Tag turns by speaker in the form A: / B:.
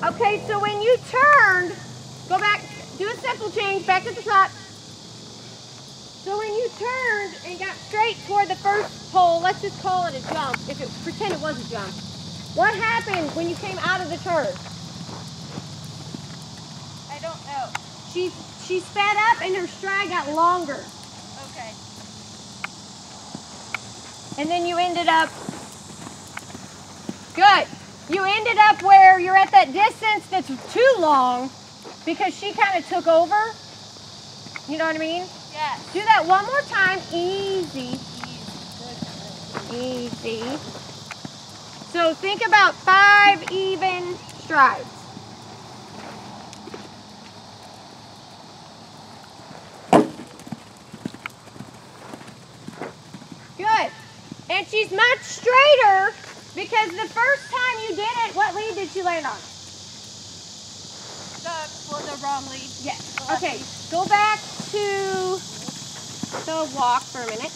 A: Okay, so when you turned, go back, do a simple change, back to the top. So when you turned and got straight toward the first pole, let's just call it a jump, if it pretend it was a jump. What happened when you came out of the turn?
B: I don't know.
A: She she sped up and her stride got longer.
B: Okay.
A: And then you ended up good. You ended up where you're at that distance that's too long because she kind of took over. You know what I mean?
B: Yes.
A: Do that one more time. Easy. Easy. So think about five even strides. Good. And she's much straighter because the first time you did it, what lead did she land on?
B: The, well, the wrong lead.
A: Yes. Okay, go back to the walk for a minute.